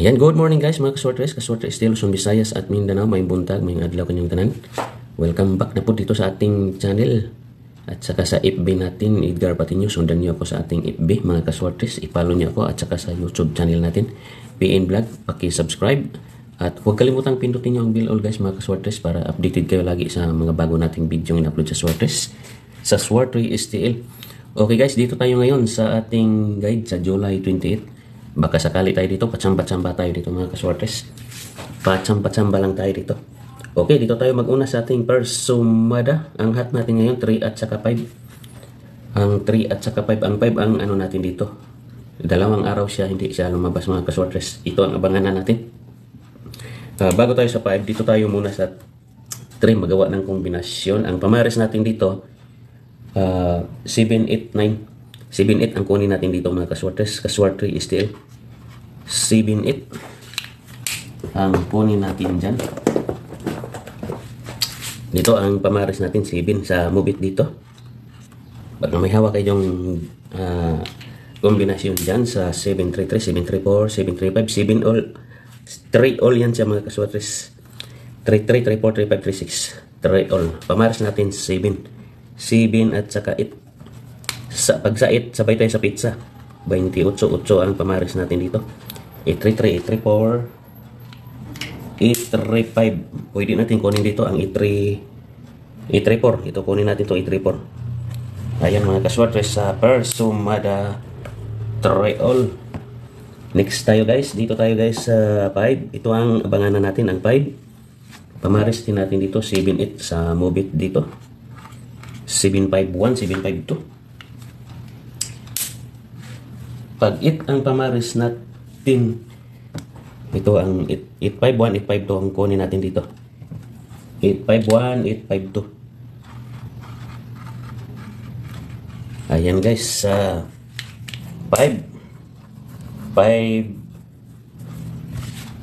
Ayan, good morning guys mga kaswartres, kaswartres still Luzon, Visayas at Mindanao, may buntag, may adlaw kanyang tanan. Welcome back na po dito sa ating channel. At saka sa FB natin, Edgar Patinyo, sundan niyo ako sa ating FB mga kaswartres, ipalo niyo ako at saka sa YouTube channel natin, PN Vlog, paki-subscribe. At huwag kalimutang pindutin niyo ang bell all guys mga kaswartres para updated kayo lagi sa mga bago nating video na upload sa Swartres sa Swartre STL. Okay guys, dito tayo ngayon sa ating guide sa July 28 Baka sakali tayo dito, patsamba-tsamba tayo dito mga kaswartes. Patsamba-tsamba lang tayo dito. Okay, dito tayo mag-una sa ating persumada. Ang hat natin ngayon, 3 at saka 5. Ang 3 at saka 5. Ang 5 ang ano natin dito. Dalawang araw siya, hindi siya lumabas mga kaswartes. Ito ang abangan natin. Uh, bago tayo sa 5, dito tayo muna sa 3 magawa ng kombinasyon. Ang pamares natin dito, uh, 7, 8, 9. 7-8 ang kunin natin dito mga kaswartes. Kaswarte is still 7-8 ang kunin natin dyan. Dito ang pamaris natin 7 sa mubit dito. Pag may hawak kayong uh, kombinasyon dyan sa 733, 734, 735, 7 all 3 all yan siya mga kaswartes. 33, 34, 35, 36. 3 all. Pamaris natin 7. 7 at saka 8 sa pagsait, sabay tayo sa pizza. 28.8 ang pamaris natin dito. 833, 834, 835. Pwede natin kunin dito ang 83, 834. Ito kunin natin to 834. Ayan mga kaswartres sa Persumada Triol. Next tayo guys. Dito tayo guys sa 5. Ito ang abangan na natin ang 5. Pamaris din natin dito 78 sa Mobit dito. 751, 752. Pag it ang pamaris natin, ito ang 851, 852 ang kunin natin dito. 851, 852. Ayan guys, sa uh, 5 5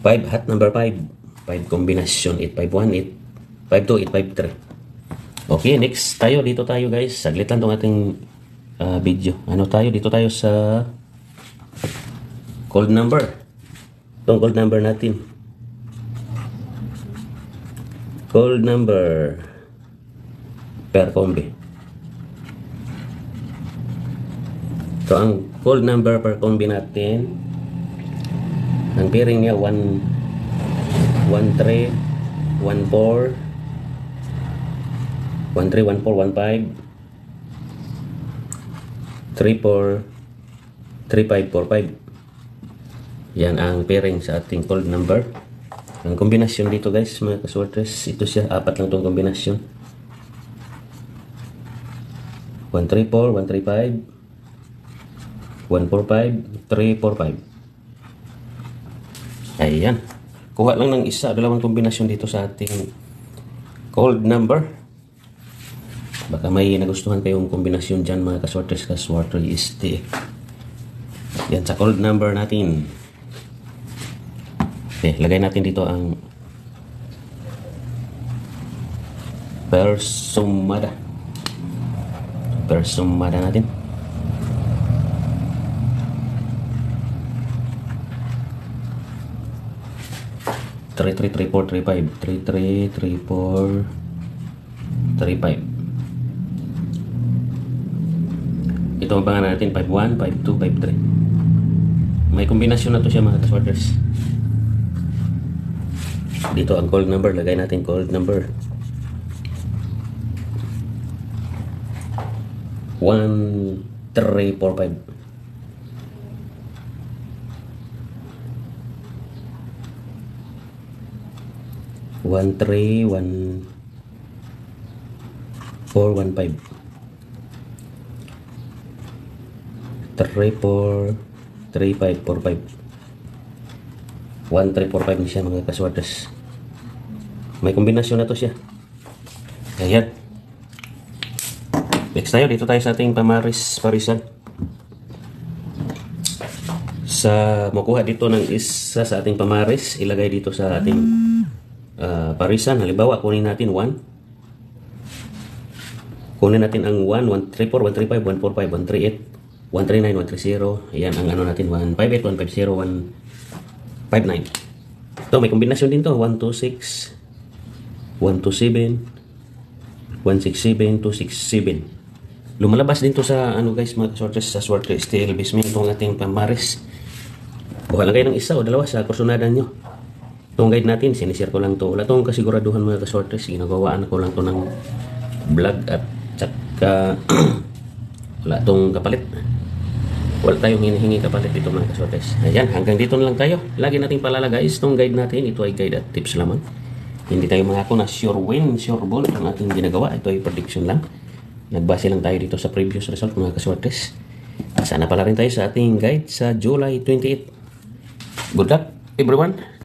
5 hat number 5 5 kombinasyon 851 852 853 okay next tayo dito tayo guys. Saglit lang tong ating uh, video. Ano tayo? Dito tayo sa Cold number. Itong cold number natin. Cold number per combi. Ito ang cold number per combi natin. Ang pairing niya 1 1 3 1 4 1 3 1 4 1 5 3 4 3 5 4 5 yan ang pairing sa ating cold number. Ang kombinasyon dito guys, mga kaswartres, ito siya, apat lang itong kombinasyon. 134, 135, 145, 345. Ayan. Kuha lang ng isa, dalawang kombinasyon dito sa ating cold number. Baka may nagustuhan kayong kombinasyon dyan mga kaswartres, kaswartres, Yan sa cold number natin. Okay, lagay natin dito ang persumada. Persumada natin. Three, three, three, four, three, five. Three, three, three, four, three, five. Ito ang pangalan natin, 5-1, 5-2, 5-3. May kombinasyon na to siya mga kaswaters. Dito ang cold number. Lagay natin cold number. 1, 3, 4, 5. One three one four one five three four three five four five one three four five ni siya mga kaswadas may kombinasyon na to siya. Ayan. Next tayo, dito tayo sa ating pamaris parisan. Sa makuha dito ng isa sa ating pamaris, ilagay dito sa ating uh, parisan. Halimbawa, kunin natin 1. Kunin natin ang 1, 134, 135, 145, 138, 139, 130. Ayan ang ano natin, 158, 150, 1 59. Ito, may kombinasyon din to. 126, 127, 167, 267. Lumalabas din to sa ano guys mga kasortes sa swerte steel basement itong ating pamaris. Buka lang kayo ng isa o dalawa sa kursunadan nyo. Itong guide natin, sinishare ko lang to. Wala tong kasiguraduhan mga kasortes. Ginagawaan ko lang to ng vlog at tsaka wala tong kapalit. Wala tayong hinihingi kapalit dito mga kasortes. Ayan, hanggang dito na lang tayo. Lagi nating palala itong guide natin, ito ay guide at tips lamang. Hindi tayo mangako na sure win, sure ball ang ating ginagawa. Ito ay prediction lang. Nagbase lang tayo dito sa previous result mga kasortes. Sana pala rin tayo sa ating guide sa July 28. Good luck everyone!